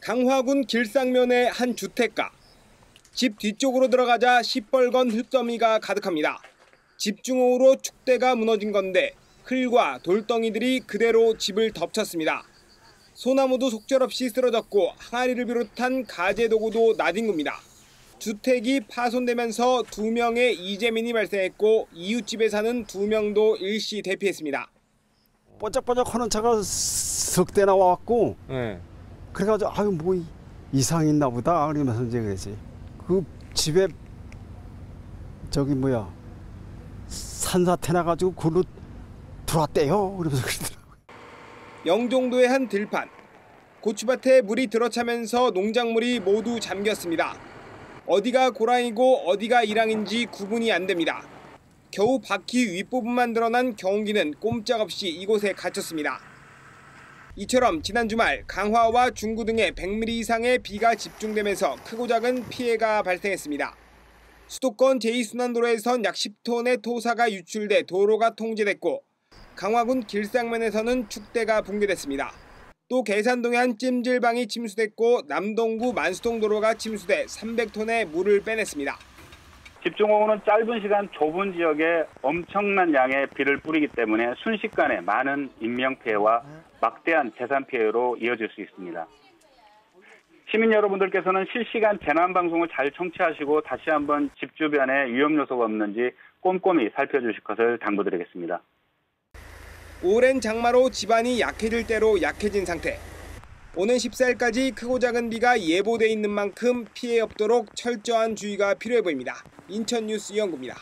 강화군 길상면의 한 주택가. 집 뒤쪽으로 들어가자 시뻘건 흙더미가 가득합니다. 집중호우로 축대가 무너진 건데 흘과 돌덩이들이 그대로 집을 덮쳤습니다. 소나무도 속절없이 쓰러졌고 항아리를 비롯한 가재 도구도 나뒹굽니다. 주택이 파손되면서 두 명의 이재민이 발생했고 이웃집에 사는 두 명도 일시 대피했습니다. 번쩍번쩍 하는 차가 석 대 나 와갖고 그래가지고 아유 뭐 이- 이상 있나 보다 그러면서 이제 그랬지 그 집에 저기 뭐야 산사태 나가지고 그로 들어왔대요 그러면서 그러더라고 영종도의 한 들판. 고추밭에 물이 들어차면서 농작물이 모두 잠겼습니다. 어디가 고랑이고 어디가 이랑인지 구분이 안 됩니다. 겨우 바퀴 윗부분만 드러난 경운기는 꼼짝없이 이곳에 갇혔습니다. 이처럼 지난 주말 강화와 중구 등의 100mm 이상의 비가 집중되면서 크고 작은 피해가 발생했습니다. 수도권 제2순환도로에선 약 10톤의 토사가 유출돼 도로가 통제됐고 강화군 길상면에서는 축대가 붕괴됐습니다. 또 계산동의 한 찜질방이 침수됐고 남동구 만수동 도로가 침수돼 300톤의 물을 빼냈습니다. 집중호우는 짧은 시간 좁은 지역에 엄청난 양의 비를 뿌리기 때문에 순식간에 많은 인명피해와 막대한 재산 피해로 이어질 수 있습니다. 시민 여러분들께서는 실시간 재난 방송을 잘 청취하시고 다시 한번 집 주변에 위험 요소가 없는지 꼼꼼히 살펴주실 것을 당부드리겠습니다. 오랜 장마로 집안이 약해질 대로 약해진 상태. 오는 14일까지 크고 작은 비가 예보돼 있는 만큼 피해 없도록 철저한 주의가 필요해 보입니다. 인천 뉴스 이영구입니다.